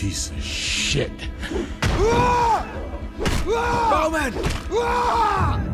piece of shit. Bowman! Ah!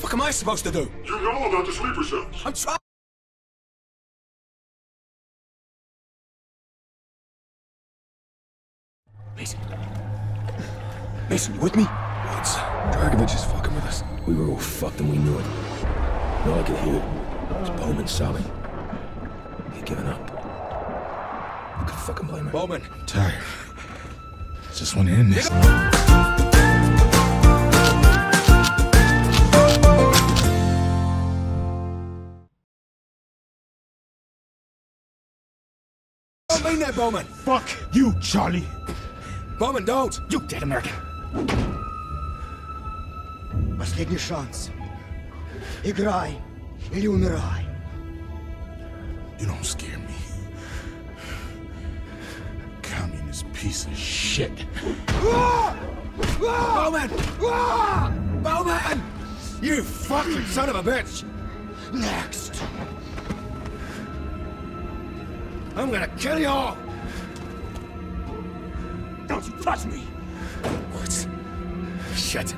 Fuck am I supposed to do? You know about the sleeper cells. I'm trying. Mason. Mason, you with me? Woods. Dragovich is fucking with us. We were all fucked and we knew it. And all I could hear was Bowman sobbing. He'd given up. I could fucking blame him. Bowman. I'm tired. Just want to end this. Don't mean that, Bowman. Fuck you, Charlie. Bowman, don't. You dead American. Последний шанс. Играй или умирай. You don't scare me. Communist piece of shit. Bowman! Bowman! You fucking son of a bitch! Next. I'm gonna kill you all! Don't you touch me. What? Shit.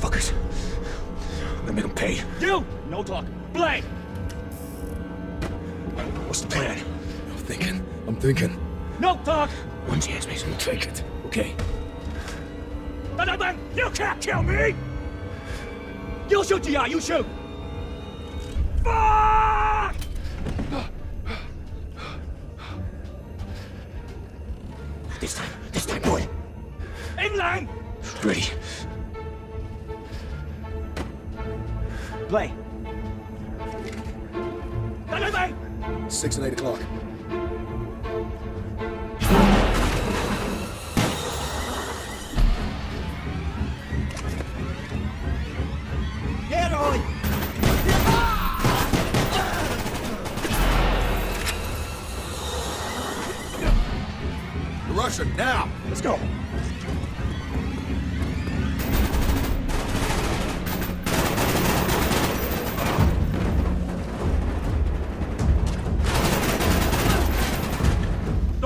Fuckers. I'm gonna make them pay. You! No talk. Blame! What's the plan? I'm thinking. I'm thinking. No talk! One chance, Mason. We'll take it. Okay. Bang, bang! You can't kill me! You shoot, Gia, you shoot!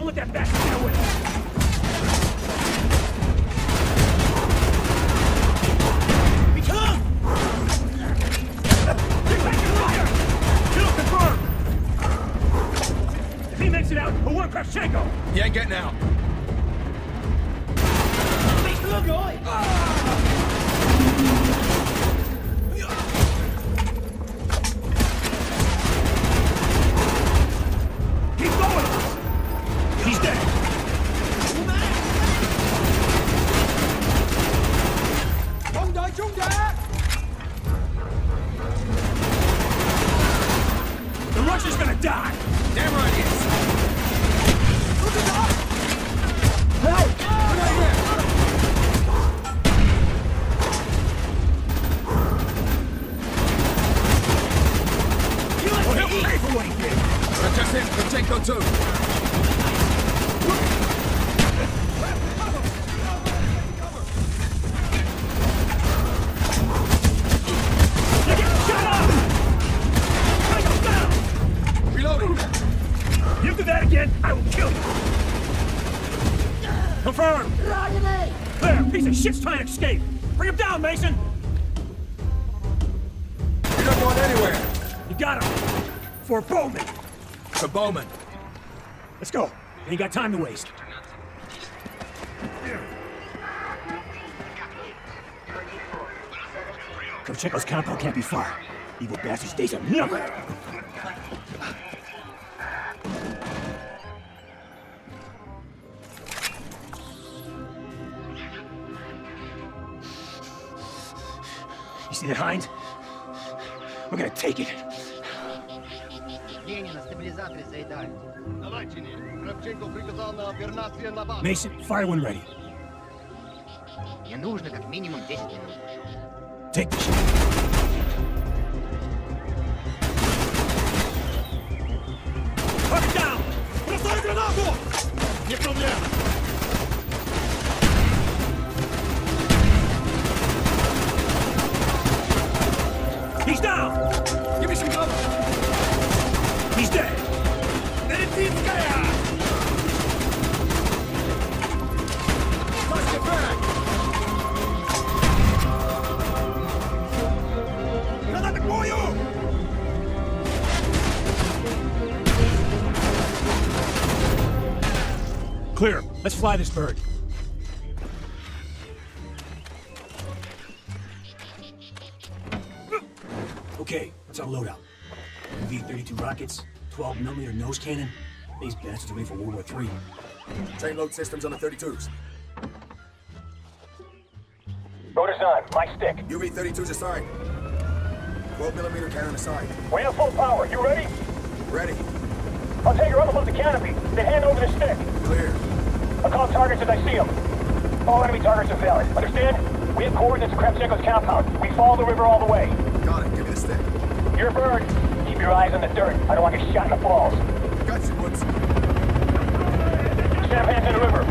Don't let that. Bastard arm! There, piece of shit's trying to escape! Bring him down, Mason! You're not going anywhere! You got him! For Bowman! For Bowman! Let's go! Ain't got time to waste. Kravchenko's compound can't be far. Evil bastard's days are numbered! see that hind? We're gonna take it. Лени на стабилизаторе заедают. Давай, Чини. Кравченко приказал на операцию на базу. Mason, fire when ready. Мне нужно как минимум 10 минут. Take the shot. Target down! Бросай гранату! Не проблема! Let's fly this bird. Okay, what's our loadout? V-32 rockets, 12 millimeter nose cannon. These bastards are made for World War III. Train load systems on the 32s. Rotor's on. My stick. UB-32s assigned. 12 millimeter cannon assigned. We're at full power. You ready? Ready. I'll take her up above the canopy. Then hand over the stick. Clear. Call targets as I see them. All enemy targets are valid. Understand? We have coordinates of Kravchenko's compound. We follow the river all the way. Got it. Give me the stick. You're a bird. Keep your eyes on the dirt. I don't want to get shot in the balls. Got you, Woods. Hands in the river.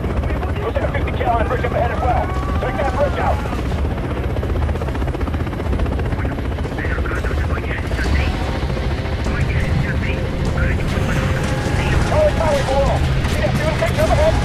Looks like a 50 cal on the bridge up ahead as well. Check that bridge out. Power below. See that fuel tank up ahead?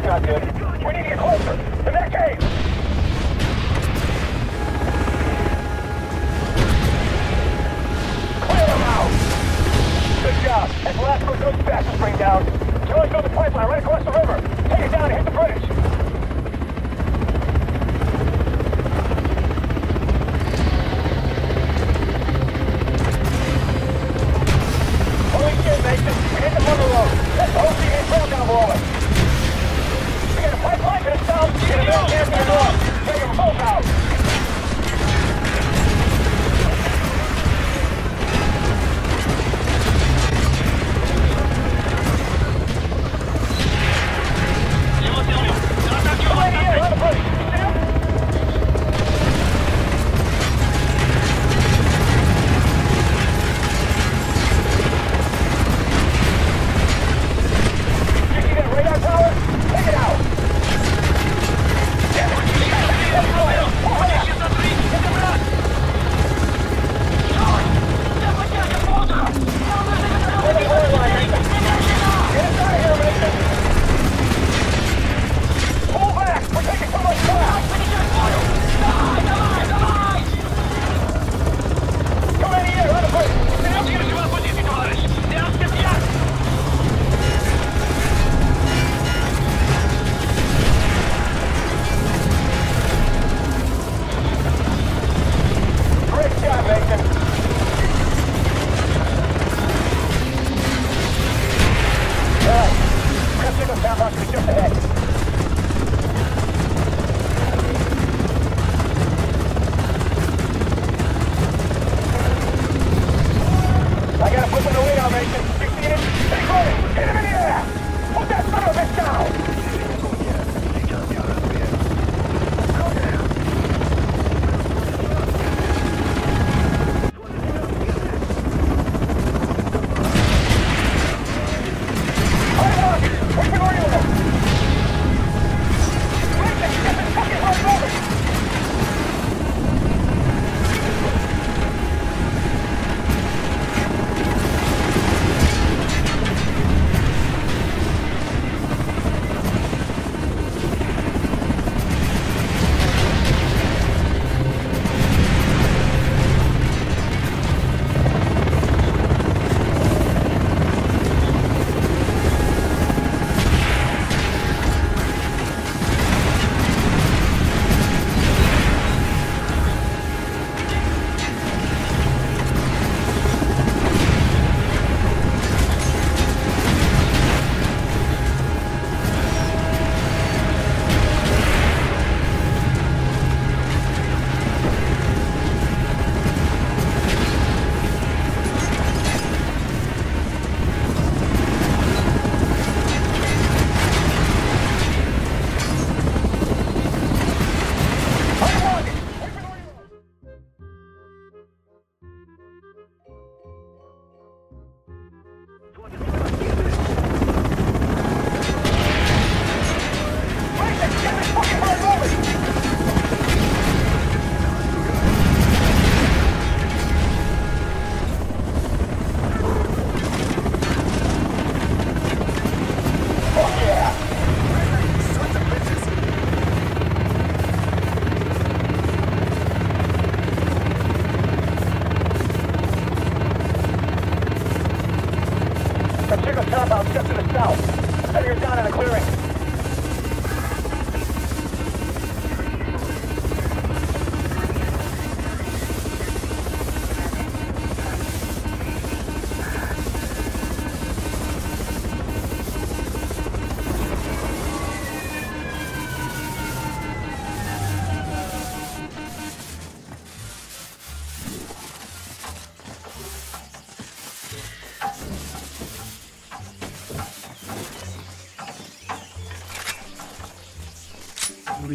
That's not. We need to get closer. In that case. Clear them out! Good job. The last bring down. Joey's on the pipeline right across the river. Take it down and hit the bridge.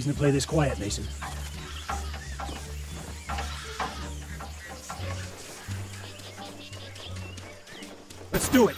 Reason to play this quiet, Mason. Let's do it.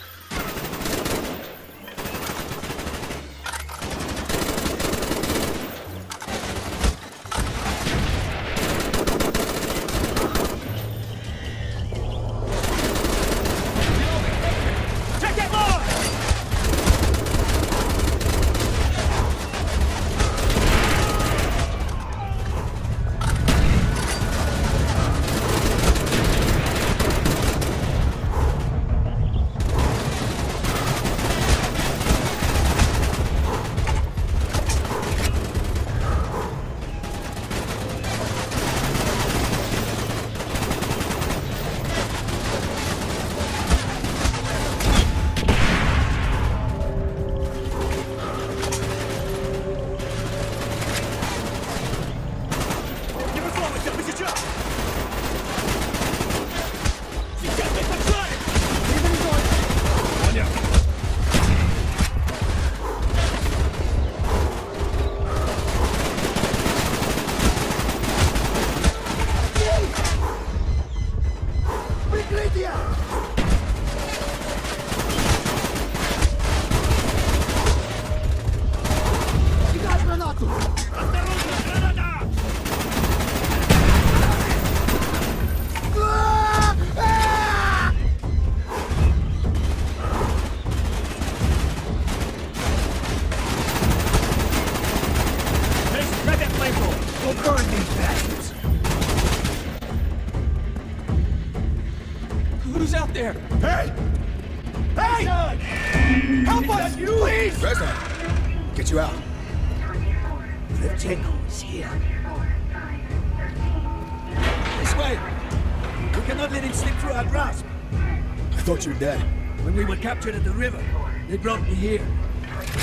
they brought me here.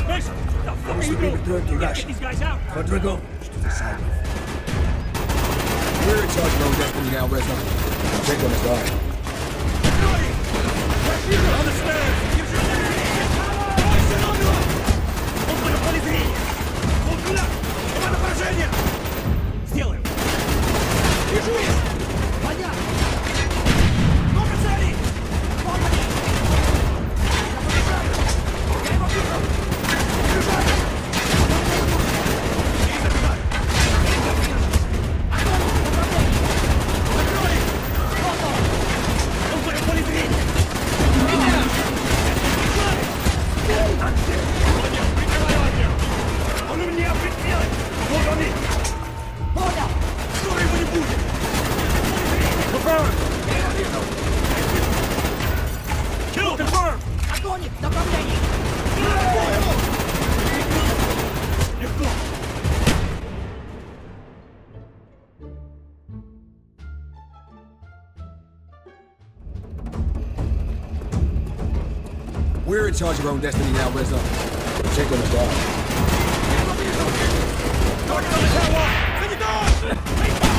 Mason, the fuck are you doing? returned to Russia. Get these guys out. Rodrigo, to the side. We're in charge of our own destiny now, Resna. Check on his guard. On the stairs! Бойся номера! Около полиции! Вот туда! Команда поражения! Сделаем! Вижу In charge of own destiny now, Reznov. Uh, check on his guard. On the catwalk! Send it down!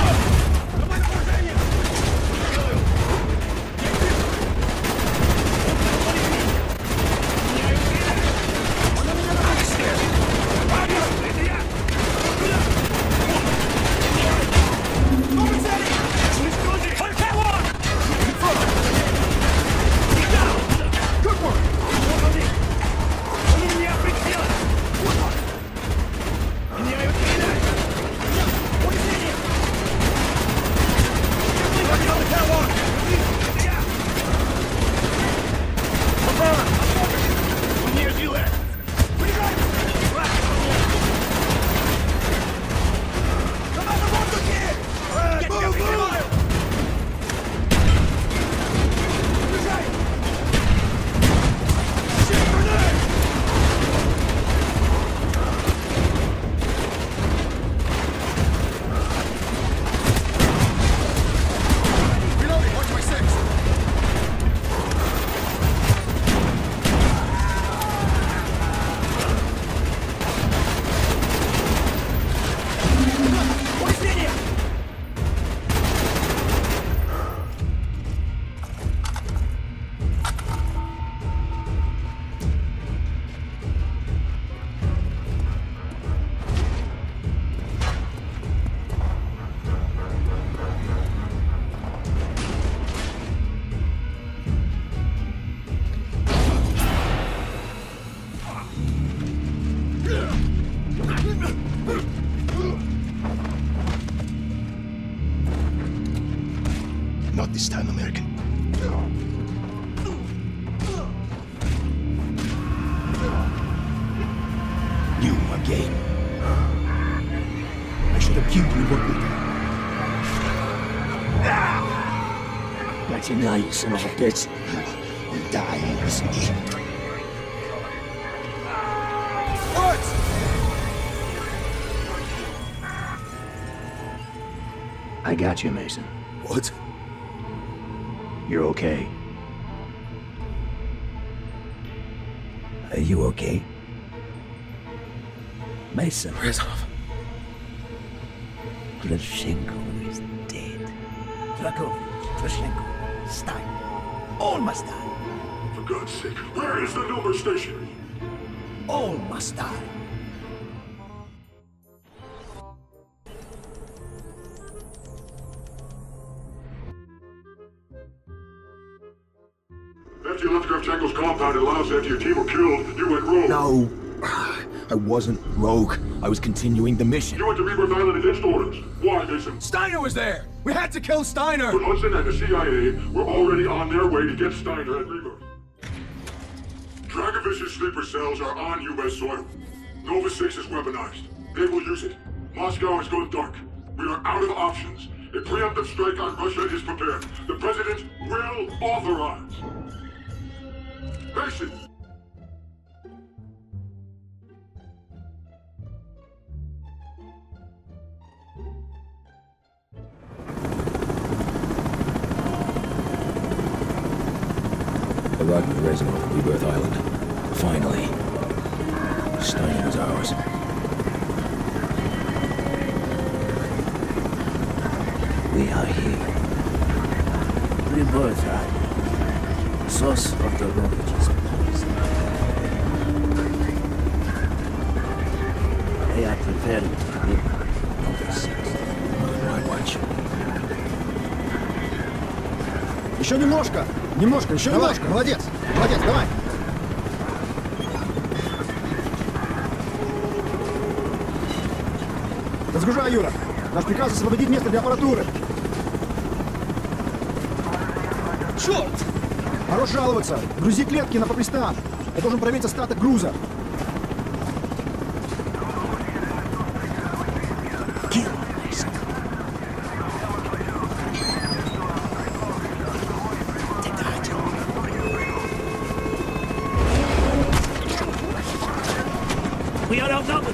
That's a nice son of a bitch. You die easy. I got you, Mason. What? You're okay. Are you okay? Mason. Reznov. Kravchenko is dead. Dragovich, Kravchenko, Stein. All must die. For God's sake, where is the number station? All must die. After you left Kravchenko's compound and Laos after your team were killed, you went rogue. No. I wasn't rogue. I was continuing the mission. You went to Rebirth Island against orders. Why, Mason? Steiner was there! We had to kill Steiner! But Hudson and the CIA were already on their way to get Steiner and Rebirth. Dragovich's sleeper cells are on U.S. soil. Nova 6 is weaponized. They will use it. Moscow has gone dark. We are out of options. A preemptive strike on Russia is prepared. The President will authorize. Mason! arrived with Reznov of Rebirth Island. Finally. Stein was ours. We are here. Rebirth Island. Source of the refugees. They are preparing to be Еще немножко! Немножко, еще немножко! Молодец! Молодец, давай! Разгружай, Юра! Наш приказ освободить место для аппаратуры! Черт! Хорош жаловаться! Грузи клетки на попристан! Я должен проверить остаток груза! We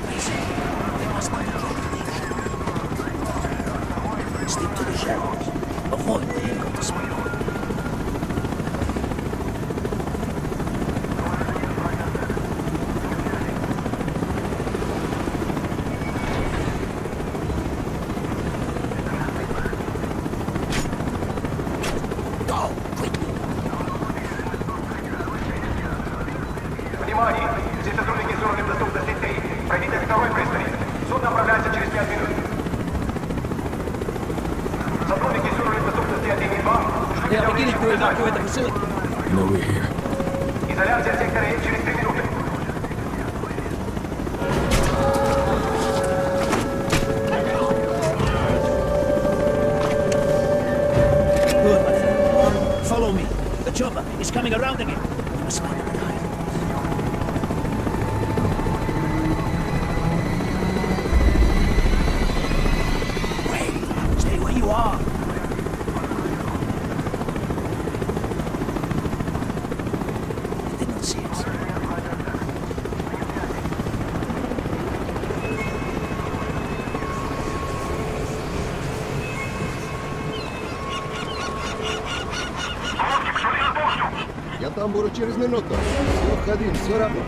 Я там буду через минуту. Все, ходим, все равно.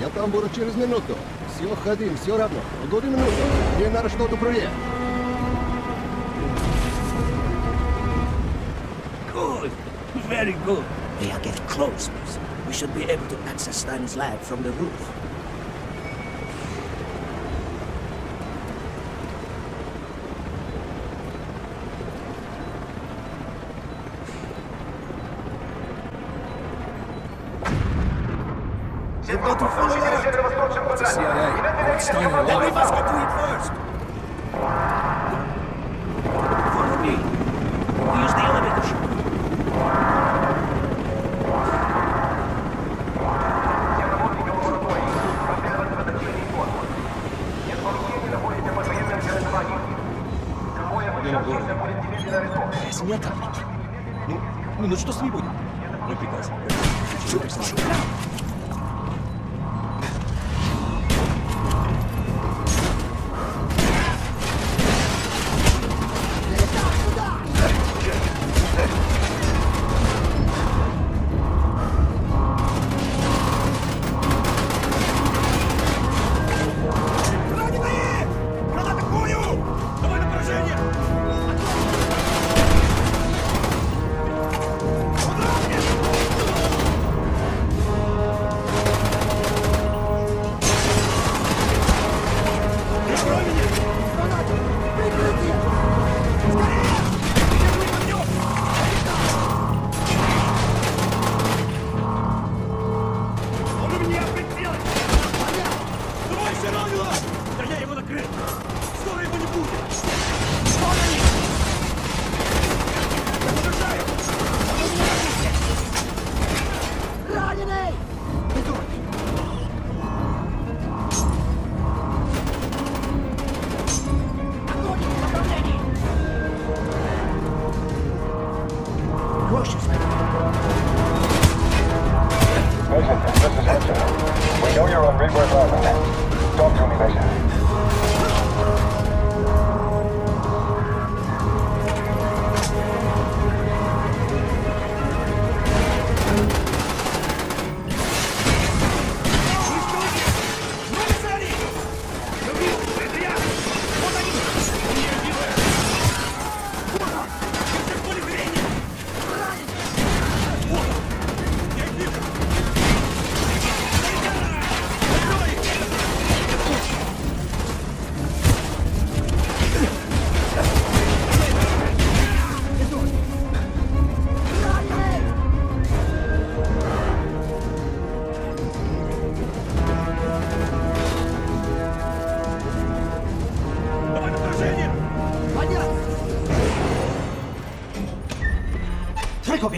Я там буду через минуту. Все, ходим, все равно. Погоди минуту. Мне надо что-то проверить. Good. Very good. They are getting close, Mason. We should be able to access Steiner's lab from the roof. Ну, ну, ну что с ним будет? Ну, прекрасно. Что, что, что?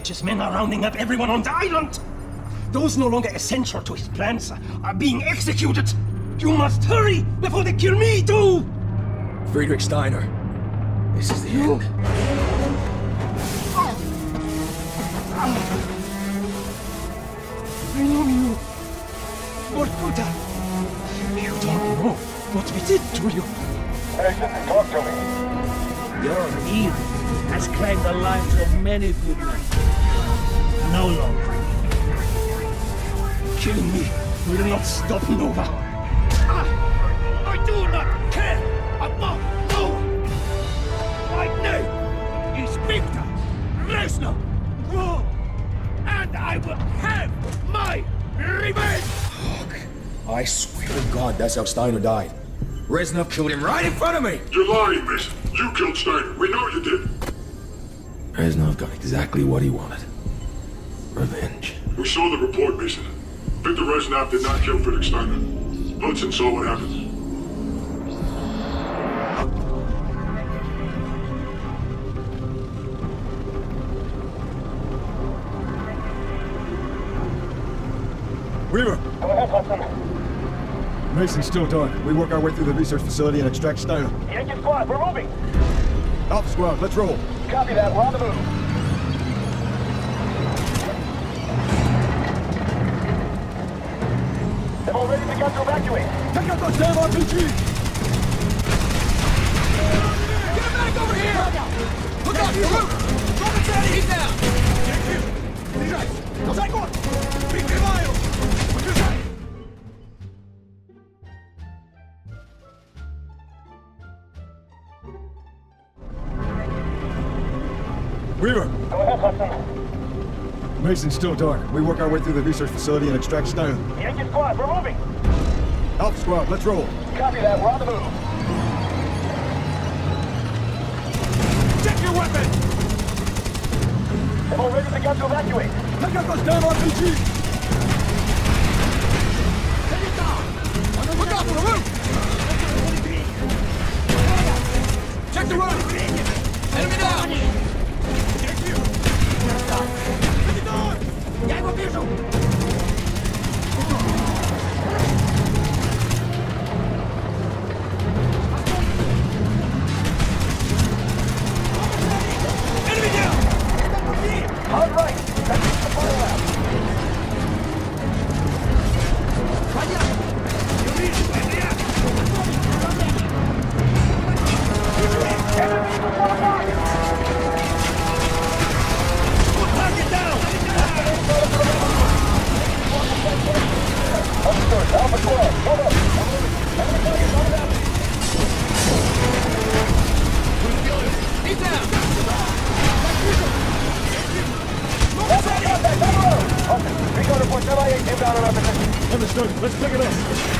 Dragovich's men are rounding up everyone on the island! Those no longer essential to his plans are being executed! You must hurry before they kill me too! Friedrich Steiner. This is the end. I know you! Vorkuta! You don't know what we did to you! Mason, talk to me. Your evil has claimed the lives of many good men. No longer. Killing me will not stop Nova! I, I do not care about no one. My name is Victor Reznov. And I will have my revenge. Fuck. I swear to God, that's how Steiner died. Reznov killed him right in front of me! You're lying, Mason. You killed Steiner. We know you did. Reznov got exactly what he wanted. Revenge. We saw the report, Mason. Victor Reznov did not kill Felix Steiner. Hudson saw what happened. Weaver! Go ahead, Hudson. Mason's still dark. We work our way through the research facility and extract Steiner. Yankee squad, we're moving. Alpha squad, let's roll. Copy that, we're on the move. Damn RPG! Get him back over here! Look out, Groot! Robert's out of here now! Thank you! Держать! Зайкот! Прикрываю! Убежать! Weaver! Mason's still dark. We work our way through the research facility and extract Steiner. Yankee squad, we're moving! Alpha squad, let's roll. Copy that, we're on the move. Check your weapon! They've already begun to evacuate. Take out those damn RPGs! top of the roof! Check the roof! Enemy down! Я его вижу! Understood. Let's pick it up.